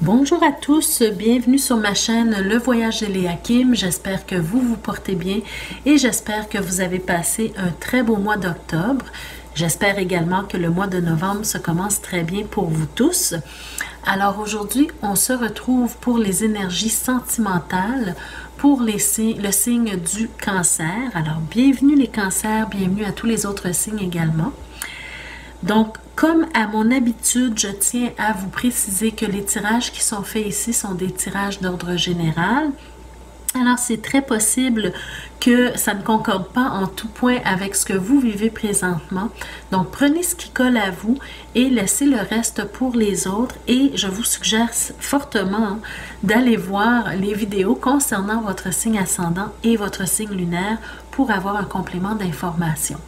Bonjour à tous, bienvenue sur ma chaîne Le Voyage de Léa Kim. J'espère que vous vous portez bien et j'espère que vous avez passé un très beau mois d'octobre. J'espère également que le mois de novembre se commence très bien pour vous tous. Alors aujourd'hui, on se retrouve pour les énergies sentimentales pour le signe du cancer. Alors bienvenue les cancers, bienvenue à tous les autres signes également. Donc, comme à mon habitude, je tiens à vous préciser que les tirages qui sont faits ici sont des tirages d'ordre général. Alors, c'est très possible que ça ne concorde pas en tout point avec ce que vous vivez présentement. Donc, prenez ce qui colle à vous et laissez le reste pour les autres. Et je vous suggère fortement d'aller voir les vidéos concernant votre signe ascendant et votre signe lunaire pour avoir un complément d'information.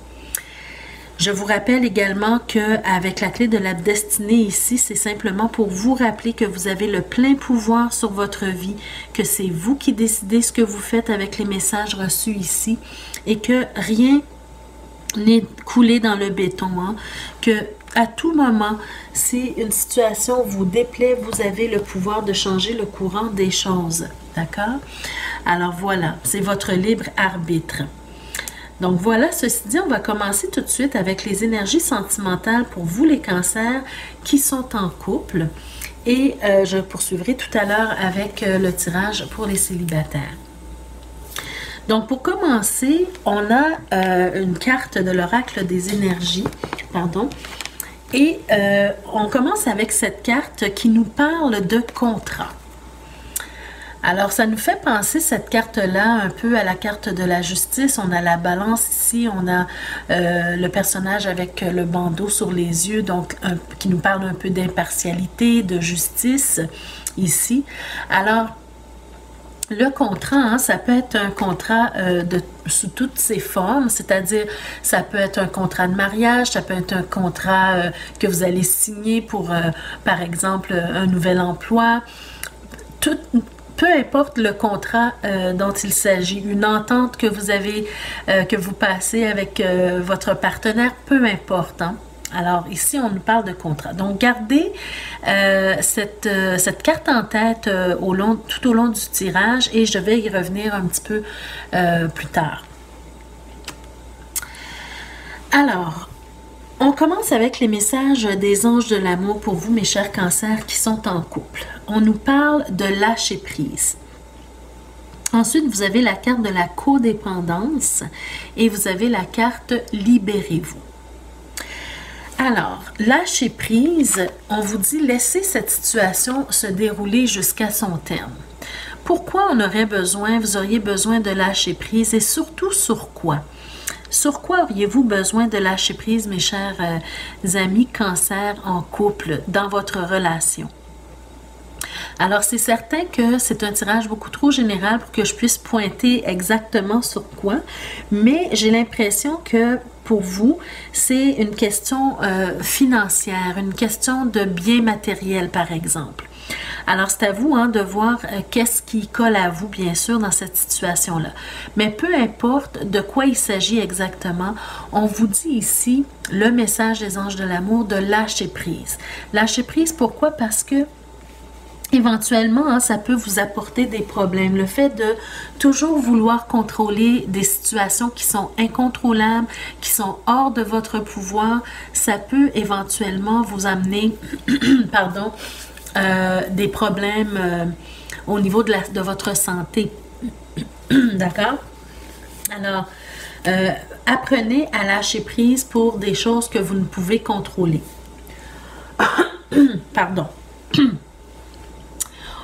Je vous rappelle également que avec la clé de la destinée ici, c'est simplement pour vous rappeler que vous avez le plein pouvoir sur votre vie, que c'est vous qui décidez ce que vous faites avec les messages reçus ici et que rien n'est coulé dans le béton, hein. que à tout moment, si une situation vous déplaît, vous avez le pouvoir de changer le courant des choses. D'accord? Alors voilà, c'est votre libre arbitre. Donc voilà, ceci dit, on va commencer tout de suite avec les énergies sentimentales pour vous les cancers qui sont en couple. Et euh, je poursuivrai tout à l'heure avec euh, le tirage pour les célibataires. Donc pour commencer, on a euh, une carte de l'oracle des énergies, pardon, et on commence avec cette carte qui nous parle de contrat. Alors, ça nous fait penser cette carte-là un peu à la carte de la justice. On a la balance ici, on a euh, le personnage avec le bandeau sur les yeux, donc qui nous parle un peu d'impartialité, de justice ici. Alors, le contrat, hein, ça peut être un contrat euh, de, sous toutes ses formes, c'est-à-dire ça peut être un contrat de mariage, ça peut être un contrat euh, que vous allez signer pour, par exemple, un nouvel emploi. Tout, peu importe le contrat euh, dont il s'agit, une entente que vous avez, euh, que vous passez avec euh, votre partenaire, peu importe. Hein. Alors ici, on nous parle de contrat. Donc, gardez cette, cette, carte en tête tout au long du tirage et je vais y revenir un petit peu plus tard. Alors, on commence avec les messages des anges de l'amour pour vous, mes chers cancers qui sont en couple on nous parle de lâcher prise. Ensuite, vous avez la carte de la codépendance et vous avez la carte Libérez-vous. Alors, lâcher prise, on vous dit laissez cette situation se dérouler jusqu'à son terme. Pourquoi on aurait besoin, vous auriez besoin de lâcher prise et surtout sur quoi? Sur quoi auriez-vous besoin de lâcher prise, mes chers euh, amis cancer en couple, dans votre relation? Alors, c'est certain que c'est un tirage beaucoup trop général pour que je puisse pointer exactement sur quoi, mais j'ai l'impression que pour vous, c'est une question euh, financière, une question de bien matériel, par exemple. Alors, c'est à vous hein, de voir euh, qu'est-ce qui colle à vous, bien sûr, dans cette situation-là. Mais peu importe de quoi il s'agit exactement, on vous dit ici le message des anges de l'amour de lâcher prise. Lâcher prise, pourquoi? Parce que éventuellement, hein, ça peut vous apporter des problèmes. Le fait de toujours vouloir contrôler des situations qui sont incontrôlables, qui sont hors de votre pouvoir, ça peut éventuellement vous amener, pardon, euh, des problèmes euh, au niveau de, votre santé. D'accord? Alors, euh, apprenez à lâcher prise pour des choses que vous ne pouvez contrôler. pardon.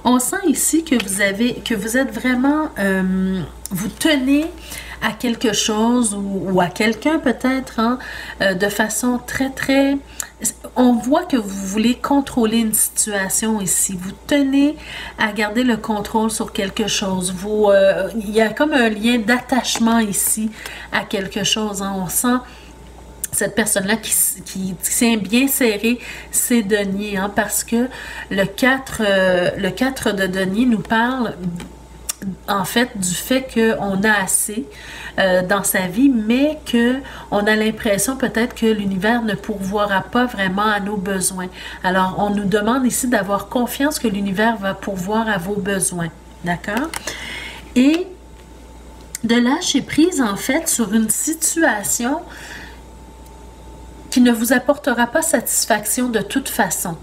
On sent ici que vous avez, que vous êtes vraiment, vous tenez à quelque chose ou, à quelqu'un peut-être hein, de façon très très on voit que vous voulez contrôler une situation ici. Vous tenez à garder le contrôle sur quelque chose. Euh, il y a comme un lien d'attachement ici à quelque chose. Hein. On sent cette personne-là qui, qui, s'est bien serré ses deniers, hein, parce que le 4, euh, le 4 de denier nous parle en fait du fait qu'on a assez euh, dans sa vie, mais qu'on a l'impression peut-être que l'univers ne pourvoira pas vraiment à nos besoins. Alors, on nous demande ici d'avoir confiance que l'univers va pourvoir à vos besoins. D'accord? Et de lâcher prise, en fait, sur une situation qui ne vous apportera pas satisfaction de toute façon.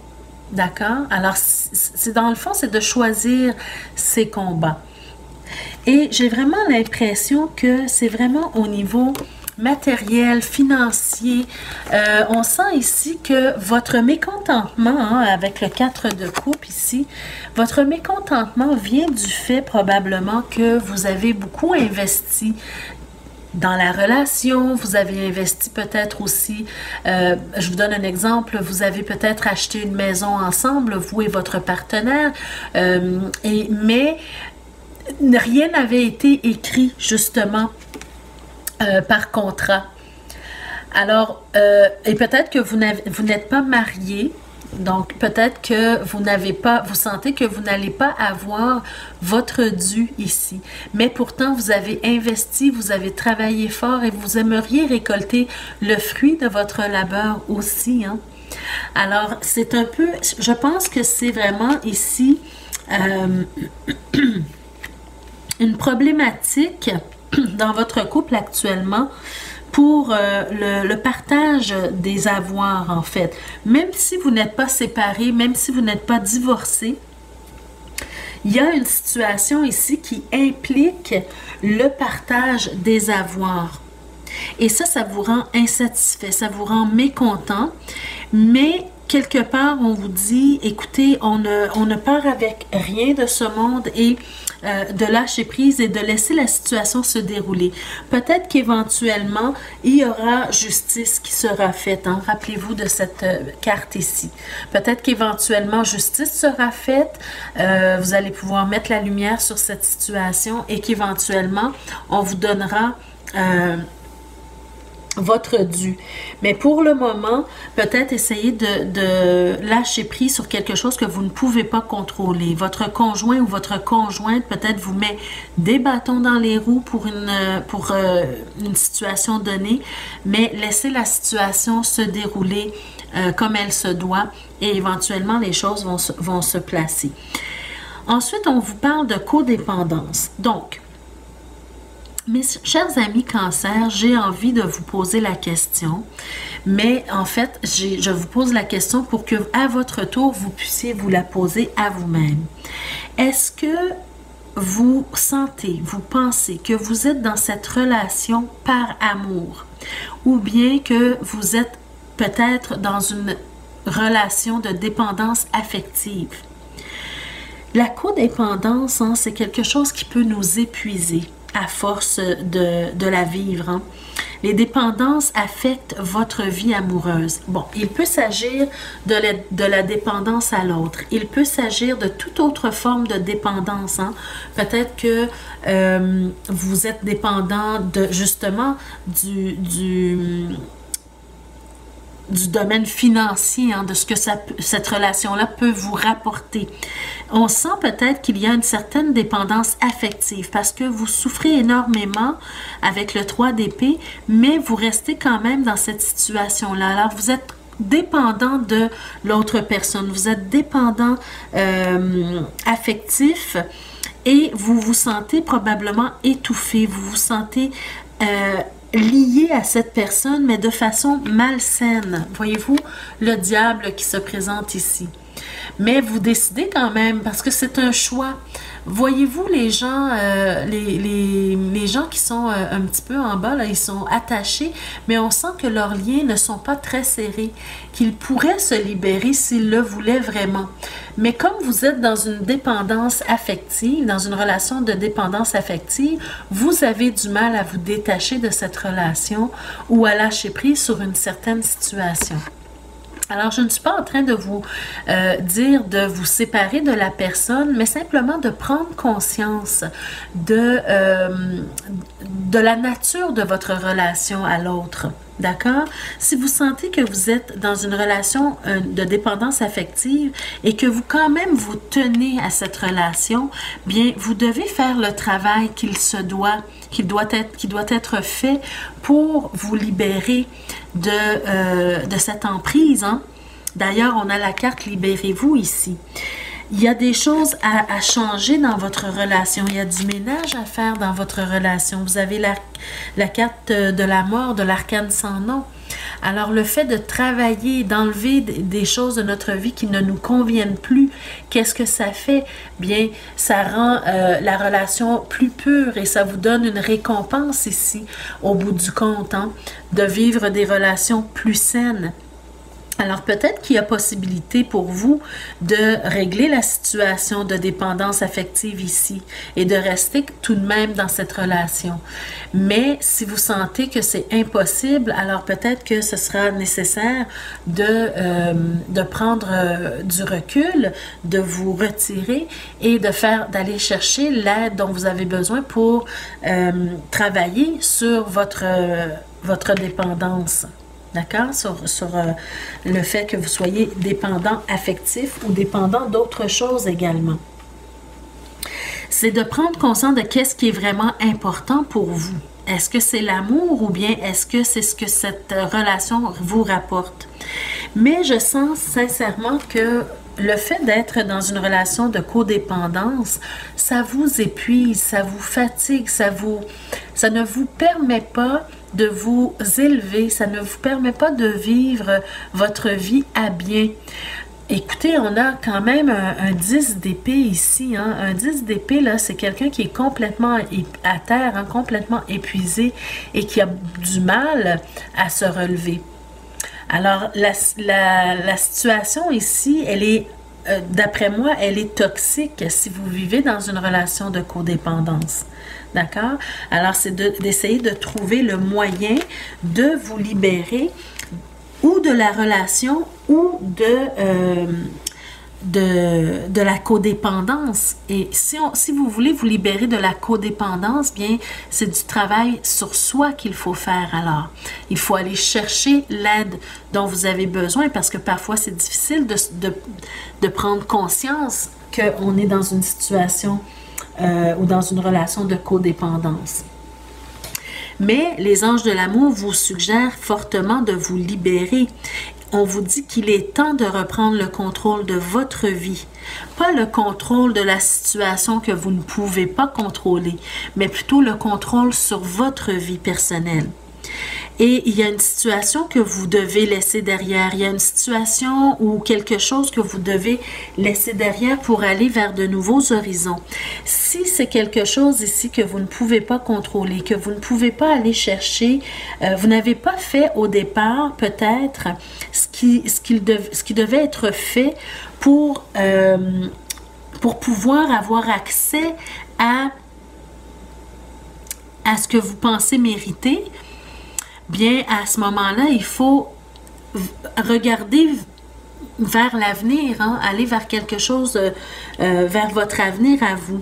D'accord? Alors, c'est dans le fond, c'est de choisir ses combats. Et j'ai vraiment l'impression que c'est vraiment au niveau matériel, financier. Euh, on sent ici que votre mécontentement, hein, avec le 4 de coupe ici, votre mécontentement vient du fait probablement que vous avez beaucoup investi dans la relation, vous avez investi peut-être aussi, euh, je vous donne un exemple, vous avez peut-être acheté une maison ensemble, vous et votre partenaire, euh, et, mais rien n'avait été écrit justement euh, par contrat. Alors, et peut-être que vous n'êtes pas marié, donc, peut-être que vous n'avez pas, vous sentez que vous n'allez pas avoir votre dû ici. Mais pourtant, vous avez investi, vous avez travaillé fort et vous aimeriez récolter le fruit de votre labeur aussi. Hein? Alors, c'est un peu, je pense que c'est vraiment ici euh, une problématique dans votre couple actuellement pour euh, le, partage des avoirs, en fait. Même si vous n'êtes pas séparés, même si vous n'êtes pas divorcés, il y a une situation ici qui implique le partage des avoirs. Et ça, ça vous rend insatisfait, ça vous rend mécontent, mais quelque part, on vous dit, écoutez, on ne, part avec rien de ce monde et euh, de lâcher prise et de laisser la situation se dérouler. Peut-être qu'éventuellement, il y aura justice qui sera faite. Hein. Rappelez-vous de cette euh, carte ici. Peut-être qu'éventuellement, justice sera faite. Euh, vous allez pouvoir mettre la lumière sur cette situation et qu'éventuellement, on vous donnera votre dû. Mais pour le moment, peut-être essayer de, lâcher prise sur quelque chose que vous ne pouvez pas contrôler. Votre conjoint ou votre conjointe peut-être vous met des bâtons dans les roues pour une, pour, euh, une situation donnée, mais laissez la situation se dérouler euh, comme elle se doit et éventuellement les choses vont vont se placer. Ensuite, on vous parle de codépendance. Donc, mes chers amis cancer, j'ai envie de vous poser la question, mais en fait, je vous pose la question pour que à votre tour, vous puissiez vous la poser à vous-même. Est-ce que vous sentez, vous pensez que vous êtes dans cette relation par amour? Ou bien que vous êtes peut-être dans une relation de dépendance affective? La codépendance, hein, c'est quelque chose qui peut nous épuiser force de, la vivre. Hein. Les dépendances affectent votre vie amoureuse. Bon, il peut s'agir de, la, de la dépendance à l'autre. Il peut s'agir de toute autre forme de dépendance. Hein. Peut-être que euh, vous êtes dépendant de justement du, du du domaine financier, hein, de ce que cette relation-là peut vous rapporter. On sent peut-être qu'il y a une certaine dépendance affective parce que vous souffrez énormément avec le 3 d'épée, mais vous restez quand même dans cette situation-là. Alors, vous êtes dépendant de l'autre personne, vous êtes dépendant euh, affectif et vous vous sentez probablement étouffé, vous vous sentez euh, lié à cette personne, mais de façon malsaine. Voyez-vous le diable qui se présente ici. Mais vous décidez quand même parce que c'est un choix. Voyez-vous les gens, euh, les, les, les, gens qui sont euh, un petit peu en bas, là, ils sont attachés, mais on sent que leurs liens ne sont pas très serrés, qu'ils pourraient se libérer s'ils le voulaient vraiment. Mais comme vous êtes dans une dépendance affective, dans une relation de dépendance affective, vous avez du mal à vous détacher de cette relation ou à lâcher prise sur une certaine situation. Alors, je ne suis pas en train de vous euh, dire de vous séparer de la personne, mais simplement de prendre conscience de, euh, de la nature de votre relation à l'autre. D'accord? Si vous sentez que vous êtes dans une relation euh, de dépendance affective et que vous quand même vous tenez à cette relation, bien, vous devez faire le travail qu'il se doit, qu'il doit être, qui doit être fait pour vous libérer de, euh, cette emprise. Hein? D'ailleurs, on a la carte Libérez-vous ici. Il y a des choses à, changer dans votre relation. Il y a du ménage à faire dans votre relation. Vous avez la, la carte de la mort, de l'arcane sans nom. Alors le fait de travailler, d'enlever des choses de notre vie qui ne nous conviennent plus, qu'est-ce que ça fait? Bien, ça rend euh, la relation plus pure et ça vous donne une récompense ici, au bout du compte, hein, de vivre des relations plus saines. Alors peut-être qu'il y a possibilité pour vous de régler la situation de dépendance affective ici et de rester tout de même dans cette relation. Mais si vous sentez que c'est impossible, alors peut-être que ce sera nécessaire de, euh, prendre euh, du recul, de vous retirer et de faire d'aller chercher l'aide dont vous avez besoin pour euh, travailler sur votre dépendance. D'accord? Sur, sur euh, le fait que vous soyez dépendant affectif ou dépendant d'autres choses également. C'est de prendre conscience de qu'est-ce qui est vraiment important pour vous. Est-ce que c'est l'amour ou bien est-ce que c'est ce que cette relation vous rapporte? Mais je sens sincèrement que le fait d'être dans une relation de codépendance, ça vous épuise, ça vous fatigue, ça vous ça ne vous permet pas de vous élever, ça ne vous permet pas de vivre votre vie à bien. Écoutez, on a quand même un, 10 d'épée ici. Hein. Un 10 d'épée, là, c'est quelqu'un qui est complètement à terre, hein, complètement épuisé et qui a du mal à se relever. Alors, la, situation ici, elle est, euh, d'après moi, elle est toxique si vous vivez dans une relation de codépendance. D'accord? Alors, c'est d'essayer de, trouver le moyen de vous libérer ou de la relation ou de, euh, de, de, la codépendance. Et si, on, si vous voulez vous libérer de la codépendance, bien, c'est du travail sur soi qu'il faut faire alors. Il faut aller chercher l'aide dont vous avez besoin parce que parfois c'est difficile de, de, de prendre conscience qu'on est dans une situation euh, ou dans une relation de codépendance. Mais les anges de l'amour vous suggèrent fortement de vous libérer. On vous dit qu'il est temps de reprendre le contrôle de votre vie. Pas le contrôle de la situation que vous ne pouvez pas contrôler, mais plutôt le contrôle sur votre vie personnelle et il y a une situation que vous devez laisser derrière. Il y a une situation ou quelque chose que vous devez laisser derrière pour aller vers de nouveaux horizons. Si c'est quelque chose ici que vous ne pouvez pas contrôler, que vous ne pouvez pas aller chercher, euh, vous n'avez pas fait au départ peut-être ce qui, ce, qui devait être fait pour, euh, pour pouvoir avoir accès à à ce que vous pensez mériter, bien à ce moment-là, il faut regarder vers l'avenir, hein, aller vers quelque chose, euh, euh, vers votre avenir à vous.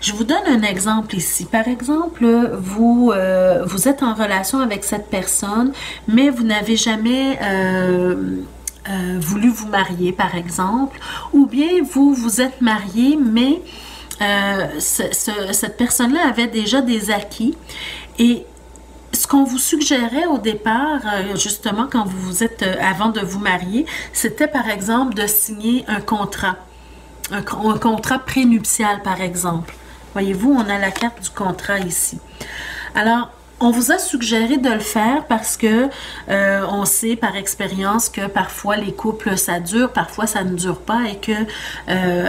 Je vous donne un exemple ici. Par exemple, vous, euh, vous êtes en relation avec cette personne, mais vous n'avez jamais voulu vous marier, par exemple, ou bien vous, vous êtes marié, mais cette personne-là avait déjà des acquis et qu'on vous suggérait au départ, euh, justement, quand vous vous êtes, euh, avant de vous marier, c'était par exemple de signer un contrat. Un, contrat prénuptial, par exemple. Voyez-vous, on a la carte du contrat ici. Alors, on vous a suggéré de le faire parce que euh, on sait par expérience que parfois les couples ça dure, parfois ça ne dure pas et que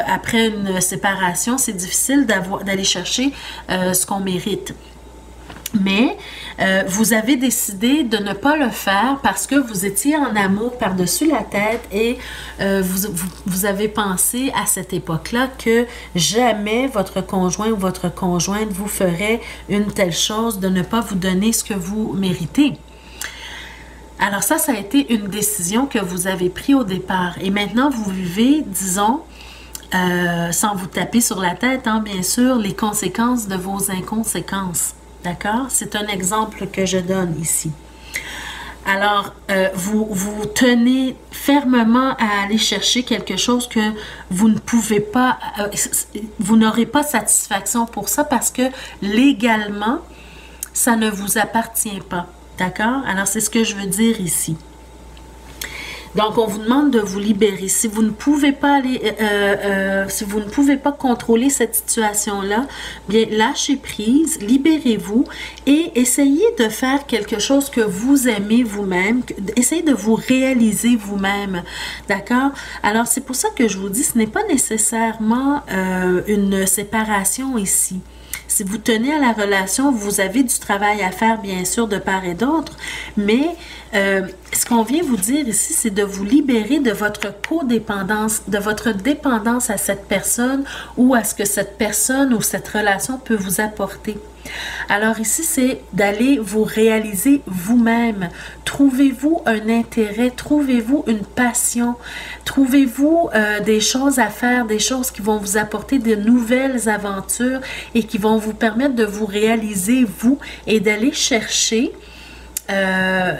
après une séparation, c'est difficile d'aller chercher ce qu'on mérite. Mais euh, vous avez décidé de ne pas le faire parce que vous étiez en amour par-dessus la tête et euh, vous, avez pensé à cette époque-là que jamais votre conjoint ou votre conjointe vous ferait une telle chose de ne pas vous donner ce que vous méritez. Alors ça, ça a été une décision que vous avez prise au départ. Et maintenant, vous vivez, disons, euh, sans vous taper sur la tête, hein, bien sûr, les conséquences de vos inconséquences. D'accord? C'est un exemple que je donne ici. Alors, euh, vous, vous tenez fermement à aller chercher quelque chose que vous ne pouvez pas, euh, vous n'aurez pas satisfaction pour ça parce que légalement, ça ne vous appartient pas. D'accord? Alors, c'est ce que je veux dire ici. Donc, on vous demande de vous libérer. Si vous ne pouvez pas aller, euh, euh, euh, si vous ne pouvez pas contrôler cette situation-là, bien, lâchez prise, libérez-vous et essayez de faire quelque chose que vous aimez vous-même. Essayez de vous réaliser vous-même. D'accord? Alors, c'est pour ça que je vous dis, ce n'est pas nécessairement une séparation ici. Si vous tenez à la relation, vous avez du travail à faire, bien sûr, de part et d'autre, mais euh, ce qu'on vient vous dire ici, c'est de vous libérer de votre codépendance, de votre dépendance à cette personne ou à ce que cette personne ou cette relation peut vous apporter. Alors ici, c'est d'aller vous réaliser vous-même. Trouvez-vous un intérêt, trouvez-vous une passion, trouvez-vous euh, des choses à faire, des choses qui vont vous apporter de nouvelles aventures et qui vont vous permettre de vous réaliser vous et d'aller chercher euh,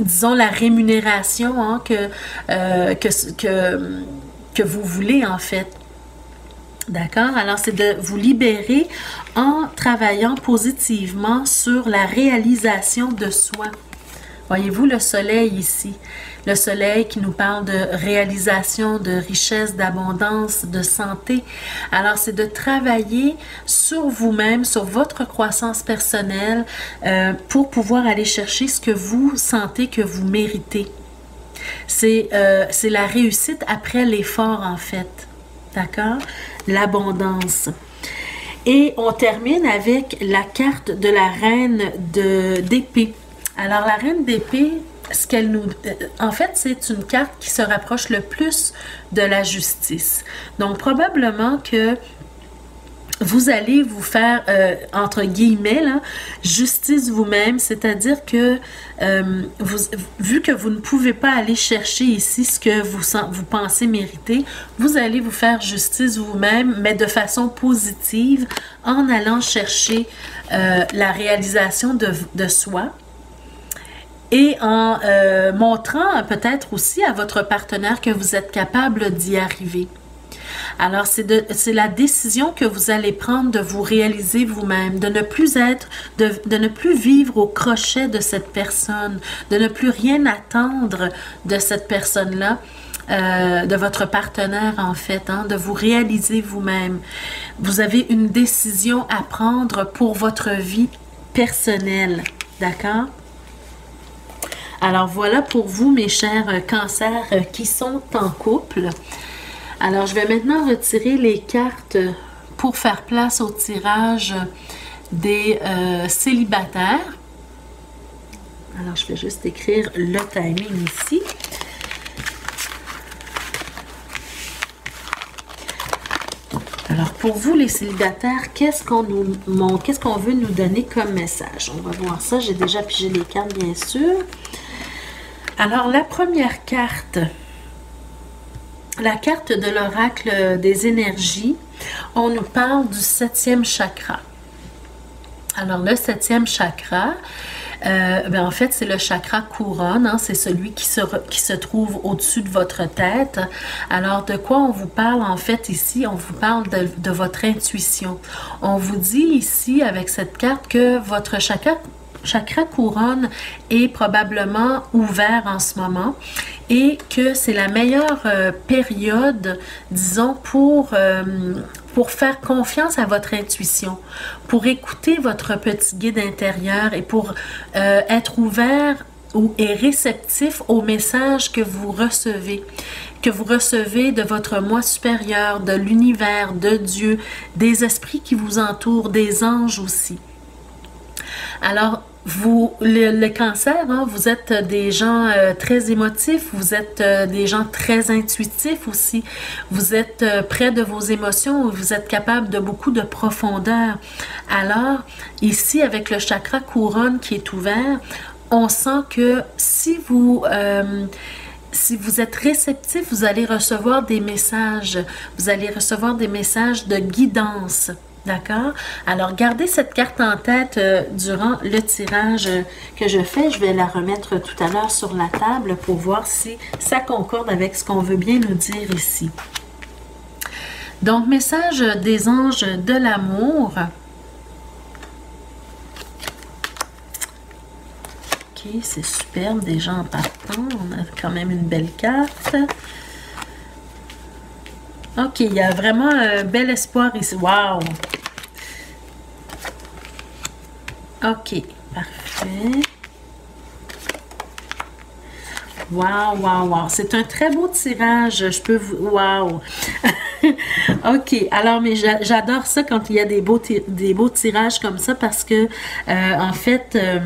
disons, la rémunération hein, euh, que vous voulez en fait. D'accord? Alors, c'est de vous libérer en travaillant positivement sur la réalisation de soi. Voyez-vous le soleil ici? Le soleil qui nous parle de réalisation, de richesse, d'abondance, de santé. Alors, c'est de travailler sur vous-même, sur votre croissance personnelle euh, pour pouvoir aller chercher ce que vous sentez que vous méritez. C'est euh, la réussite après l'effort, en fait. D'accord? L'abondance. Et on termine avec la carte de la reine d'épée. Alors, la reine d'épée, ce qu'elle nous... Euh, en fait, c'est une carte qui se rapproche le plus de la justice. Donc, probablement que vous allez vous faire, euh, entre guillemets, justice vous-même, c'est-à-dire que euh, vu que vous ne pouvez pas aller chercher ici ce que vous, pensez mériter, vous allez vous faire justice vous-même, mais de façon positive, en allant chercher la réalisation de, soi, et en euh, montrant peut-être aussi à votre partenaire que vous êtes capable d'y arriver. Alors, c'est la décision que vous allez prendre de vous réaliser vous-même, de ne plus être, de, ne plus vivre au crochet de cette personne, de ne plus rien attendre de cette personne-là, euh, de votre partenaire en fait, hein, de vous réaliser vous-même. Vous avez une décision à prendre pour votre vie personnelle, d'accord? Alors voilà pour vous, mes chers cancers qui sont en couple. Alors je vais maintenant retirer les cartes pour faire place au tirage des euh, célibataires. Alors je vais juste écrire le timing ici. Alors, pour vous, les célibataires, qu'est-ce qu'on qu'est-ce qu'on veut nous donner comme message? On va voir ça. J'ai déjà pigé les cartes, bien sûr. Alors, la première carte, la carte de l'oracle des énergies, on nous parle du septième chakra. Alors, le septième chakra, euh, ben, en fait, c'est le chakra couronne, hein, c'est celui qui se, trouve au-dessus de votre tête. Alors, de quoi on vous parle en fait ici? On vous parle de votre intuition. On vous dit ici, avec cette carte, que votre chakra chakra couronne est probablement ouvert en ce moment et que c'est la meilleure euh, période, disons, pour, euh, pour faire confiance à votre intuition, pour écouter votre petit guide intérieur et pour euh, être ouvert ou, réceptif aux messages que vous recevez que vous recevez de votre moi supérieur, de l'univers, de Dieu, des esprits qui vous entourent, des anges aussi. Alors, vous, le, cancer, hein, vous êtes des gens euh, très émotifs, vous êtes euh, des gens très intuitifs aussi. Vous êtes euh, près de vos émotions, vous êtes capable de beaucoup de profondeur. Alors, ici, avec le chakra couronne qui est ouvert, on sent que si vous si vous êtes réceptif, vous allez recevoir des messages, vous allez recevoir des messages de guidance D'accord? Alors, gardez cette carte en tête euh, durant le tirage que je fais. Je vais la remettre tout à l'heure sur la table pour voir si ça concorde avec ce qu'on veut bien nous dire ici. Donc, message des anges de l'amour. Ok, c'est superbe déjà en partant. On a quand même une belle carte. OK, il y a vraiment un bel espoir ici. Wow! OK, parfait. Wow, wow, wow. C'est un très beau tirage. Je peux vous... Wow! OK. Alors, mais j'adore ça quand il y a des beaux, des beaux tirages comme ça parce que, euh, en fait, euh,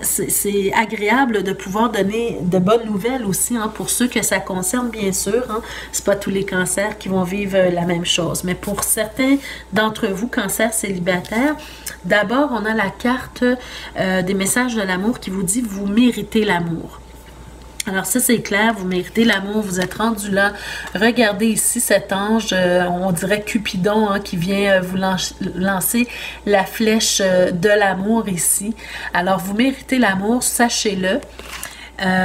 c'est agréable de pouvoir donner de bonnes nouvelles aussi hein, pour ceux que ça concerne, bien sûr. Hein. C'est pas tous les cancers qui vont vivre la même chose. Mais pour certains d'entre vous, cancers célibataires, d'abord, on a la carte euh, des messages de l'amour qui vous dit vous méritez l'amour. Alors ça, c'est clair, vous méritez l'amour, vous êtes rendu là. Regardez ici cet ange, euh, on dirait Cupidon, hein, qui vient euh, vous lancer la flèche euh, de l'amour ici. Alors, vous méritez l'amour, sachez-le.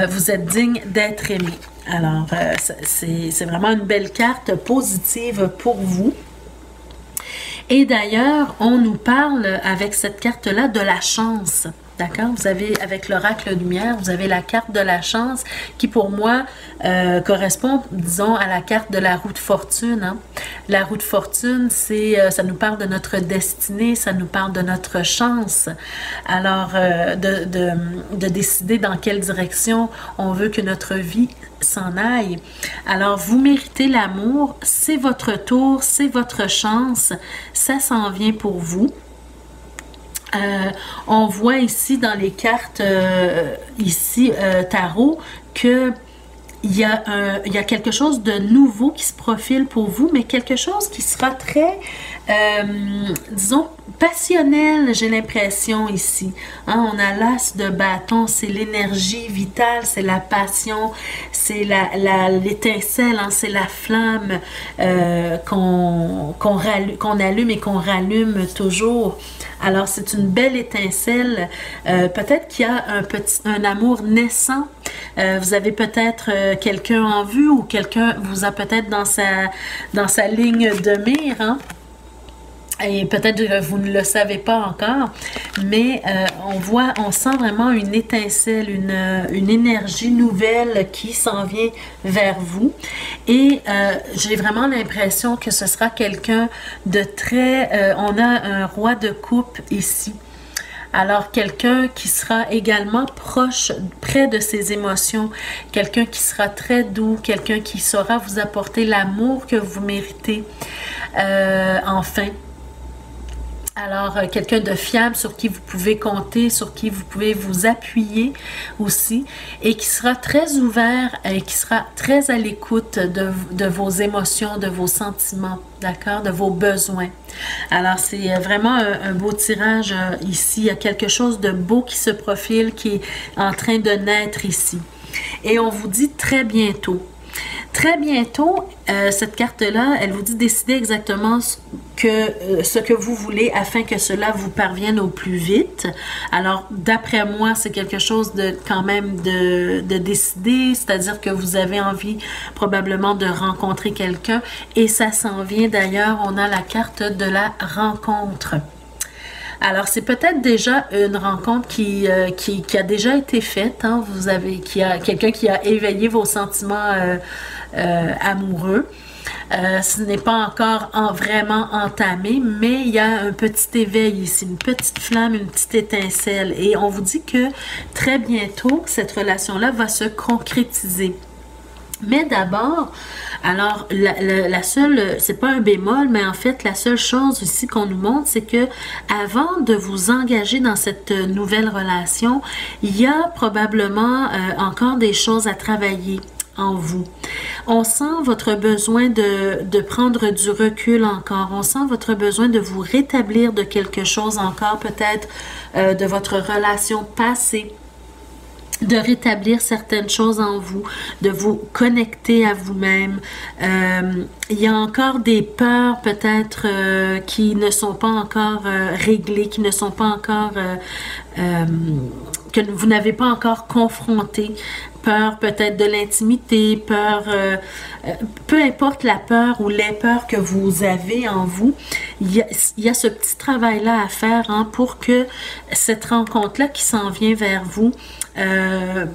vous êtes digne d'être aimé. Alors, c'est vraiment une belle carte positive pour vous. Et d'ailleurs, on nous parle avec cette carte-là de la chance. D'accord? Vous avez, avec l'oracle lumière, vous avez la carte de la chance qui, pour moi, euh, correspond, disons, à la carte de la roue de fortune. Hein. La roue de fortune, c'est, euh, ça nous parle de notre destinée, ça nous parle de notre chance. Alors, euh, de, de, de décider dans quelle direction on veut que notre vie s'en aille. Alors, vous méritez l'amour, c'est votre tour, c'est votre chance, ça s'en vient pour vous. Euh, on voit ici dans les cartes, euh, ici, euh, tarot, que il y, a y a quelque chose de nouveau qui se profile pour vous, mais quelque chose qui sera très, disons, passionnel, j'ai l'impression ici. Hein, on a l'as de bâton, c'est l'énergie vitale, c'est la passion, c'est l'étincelle, la, hein, c'est la flamme qu'on qu'on allume et qu'on rallume toujours. Alors, c'est une belle étincelle. Euh, peut-être qu'il y a un, petit, un amour naissant. Euh, vous avez peut-être euh, quelqu'un en vue ou quelqu'un vous a peut-être dans sa, dans sa ligne de mire. Hein? Et peut-être que vous ne le savez pas encore, mais euh, on voit, on sent vraiment une étincelle, une, euh, une énergie nouvelle qui s'en vient vers vous. Et euh, j'ai vraiment l'impression que ce sera quelqu'un de très... on a un roi de coupe ici. Alors, quelqu'un qui sera également proche, près de ses émotions, quelqu'un qui sera très doux, quelqu'un qui saura vous apporter l'amour que vous méritez. enfin, alors, euh, quelqu'un de fiable sur qui vous pouvez compter, sur qui vous pouvez vous appuyer aussi, et qui sera très ouvert et qui sera très à l'écoute de, vos émotions, de vos sentiments, d'accord, de vos besoins. Alors, c'est euh, vraiment un, beau tirage euh, ici. Il y a quelque chose de beau qui se profile, qui est en train de naître ici. Et on vous dit très bientôt. Très bientôt, euh, cette carte-là, elle vous dit décider exactement ce que, euh, ce que vous voulez afin que cela vous parvienne au plus vite. Alors, d'après moi, c'est quelque chose de quand même de, de décider, c'est-à-dire que vous avez envie probablement de rencontrer quelqu'un et ça s'en vient d'ailleurs, on a la carte de la rencontre. Alors, c'est peut-être déjà une rencontre qui, euh, qui, a déjà été faite. Hein. Vous avez qui a quelqu'un qui a éveillé vos sentiments euh, amoureux. ce n'est pas encore vraiment entamé, mais il y a un petit éveil ici, une petite flamme, une petite étincelle. Et on vous dit que très bientôt, cette relation-là va se concrétiser. Mais d'abord, alors la, seule, c'est pas un bémol, mais en fait la seule chose ici qu'on nous montre, c'est que avant de vous engager dans cette nouvelle relation, il y a probablement euh, encore des choses à travailler vous. On sent votre besoin de, prendre du recul encore. On sent votre besoin de vous rétablir de quelque chose encore, peut-être euh, de votre relation passée de rétablir certaines choses en vous, de vous connecter à vous-même. Euh, il y a encore des peurs peut-être euh, qui ne sont pas encore réglées, qui ne sont pas encore que vous n'avez pas encore confronté. Peur peut-être de l'intimité, peur, peu importe la peur ou les peurs que vous avez en vous, il y a, ce petit travail-là à faire hein, pour que cette rencontre-là qui s'en vient vers vous euh,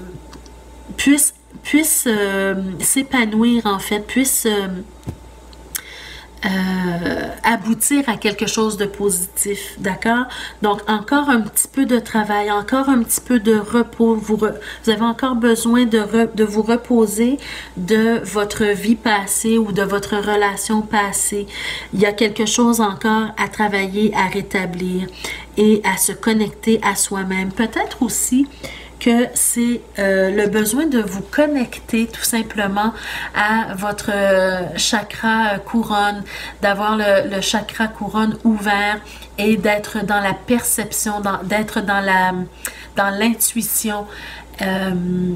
puisse, puisse euh, s'épanouir en fait, puisse euh, aboutir à quelque chose de positif, d'accord? Donc, encore un petit peu de travail, encore un petit peu de repos. Vous, avez encore besoin de vous reposer de votre vie passée ou de votre relation passée. Il y a quelque chose encore à travailler, à rétablir et à se connecter à soi-même. Peut-être aussi que c'est euh, le besoin de vous connecter tout simplement à votre euh, chakra couronne, d'avoir le, chakra couronne ouvert et d'être dans la perception, d'être dans la dans l'intuition. Euh,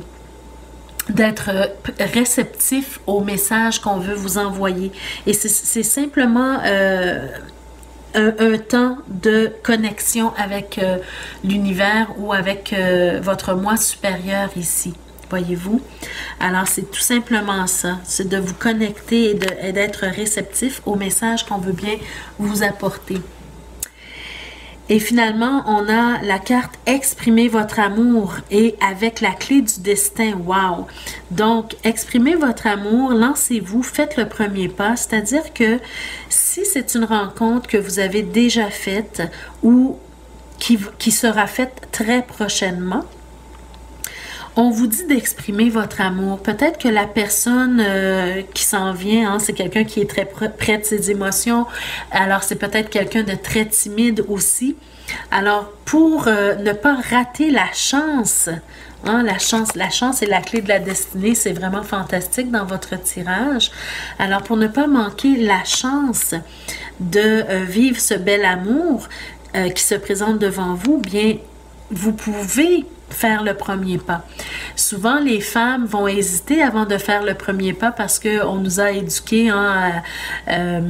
d'être réceptif au message qu'on veut vous envoyer. Et c'est simplement un, temps de connexion avec euh, l'univers ou avec euh, votre moi supérieur ici. Voyez-vous? Alors, c'est tout simplement ça. C'est de vous connecter et d'être réceptif au message qu'on veut bien vous apporter. Et finalement, on a la carte Exprimez votre amour et avec la clé du destin. Wow! Donc, exprimez votre amour, lancez-vous, faites le premier pas. C'est-à-dire que si c'est une rencontre que vous avez déjà faite ou qui, qui sera faite très prochainement, on vous dit d'exprimer votre amour. Peut-être que la personne euh, qui s'en vient, hein, c'est quelqu'un qui est très près de ses émotions. Alors, c'est peut-être quelqu'un de très timide aussi. Alors, pour euh, ne pas rater la chance, hein, la chance, la chance est la clé de la destinée, c'est vraiment fantastique dans votre tirage. Alors, pour ne pas manquer la chance de euh, vivre ce bel amour qui se présente devant vous, bien, vous pouvez faire le premier pas. Souvent, les femmes vont hésiter avant de faire le premier pas parce qu'on nous a éduqués hein, euh,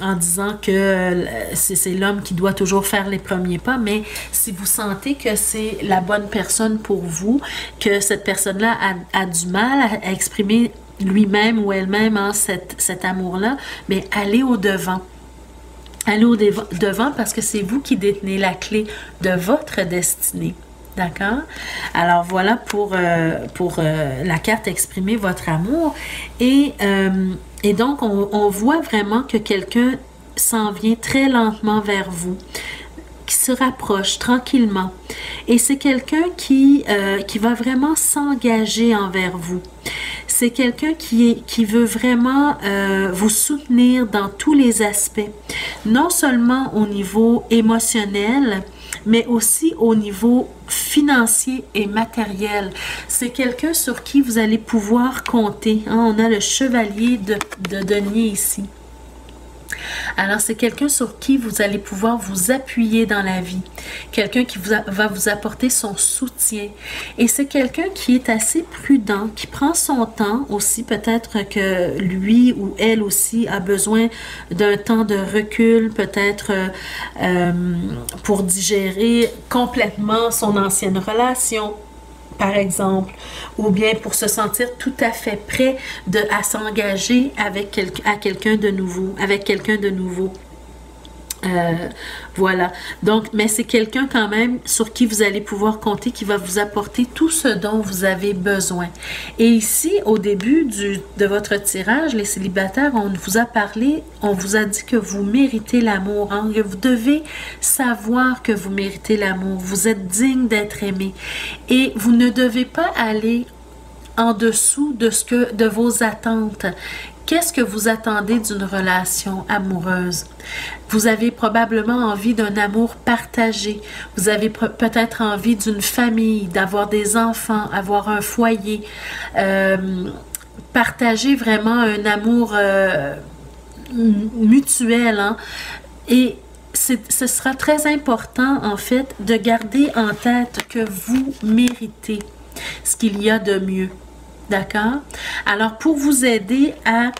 en disant que euh, c'est l'homme qui doit toujours faire les premiers pas, mais si vous sentez que c'est la bonne personne pour vous, que cette personne-là a, du mal à, exprimer lui-même ou elle-même hein, cet amour-là, mais allez au-devant. Allez au-devant parce que c'est vous qui détenez la clé de votre destinée. D'accord? Alors voilà pour, euh, euh, la carte exprimer votre amour. Et, euh, donc, on, voit vraiment que quelqu'un s'en vient très lentement vers vous qui se rapproche tranquillement. Et c'est quelqu'un qui, qui va vraiment s'engager envers vous. C'est quelqu'un qui, qui veut vraiment vous soutenir dans tous les aspects, non seulement au niveau émotionnel, mais aussi au niveau financier et matériel. C'est quelqu'un sur qui vous allez pouvoir compter. Hein. On a le chevalier de, de denier ici. Alors, c'est quelqu'un sur qui vous allez pouvoir vous appuyer dans la vie. Quelqu'un qui vous va vous apporter son soutien. Et c'est quelqu'un qui est assez prudent, qui prend son temps aussi. Peut-être que lui ou elle aussi a besoin d'un temps de recul, peut-être euh, pour digérer complètement son ancienne relation par exemple, ou bien pour se sentir tout à fait prêt de, à s'engager avec quelqu'un de nouveau, avec quelqu'un de nouveau. Euh, voilà. Donc, mais c'est quelqu'un quand même sur qui vous allez pouvoir compter, qui va vous apporter tout ce dont vous avez besoin. Et ici, au début du, de votre tirage, les célibataires, on vous a parlé, on vous a dit que vous méritez l'amour, hein, que vous devez savoir que vous méritez l'amour, vous êtes digne d'être aimé. Et vous ne devez pas aller en dessous de ce que de vos attentes. Qu'est-ce que vous attendez d'une relation amoureuse? Vous avez probablement envie d'un amour partagé. Vous avez peut-être envie d'une famille, d'avoir des enfants, avoir un foyer. Euh, partager vraiment un amour euh, mutuel. Hein? Et ce sera très important, en fait, de garder en tête que vous méritez ce qu'il y a de mieux. D'accord? Alors, pour vous aider à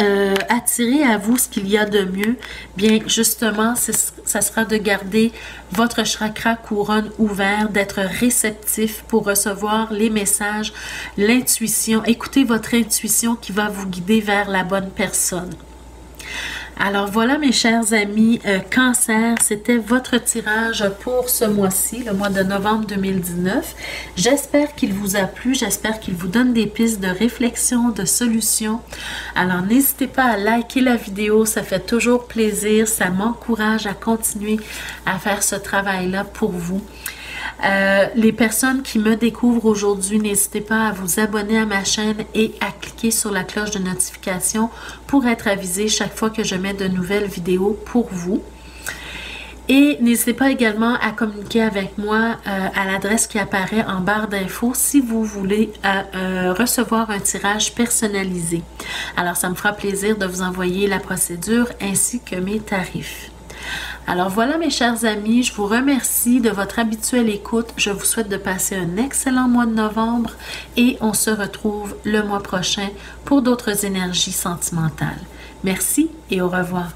euh, attirer à vous ce qu'il y a de mieux, bien justement, ça sera de garder votre chakra couronne ouvert, d'être réceptif pour recevoir les messages, l'intuition. Écoutez votre intuition qui va vous guider vers la bonne personne. Alors voilà mes chers amis, euh, cancer, c'était votre tirage pour ce mois-ci, le mois de novembre 2019. J'espère qu'il vous a plu, j'espère qu'il vous donne des pistes de réflexion, de solutions. Alors n'hésitez pas à liker la vidéo, ça fait toujours plaisir, ça m'encourage à continuer à faire ce travail-là pour vous. Euh, les personnes qui me découvrent aujourd'hui, n'hésitez pas à vous abonner à ma chaîne et à cliquer sur la cloche de notification pour être avisé chaque fois que je mets de nouvelles vidéos pour vous. Et n'hésitez pas également à communiquer avec moi euh, à l'adresse qui apparaît en barre d'infos si vous voulez euh, recevoir un tirage personnalisé. Alors, ça me fera plaisir de vous envoyer la procédure ainsi que mes tarifs. Alors voilà mes chers amis, je vous remercie de votre habituelle écoute. Je vous souhaite de passer un excellent mois de novembre et on se retrouve le mois prochain pour d'autres énergies sentimentales. Merci et au revoir.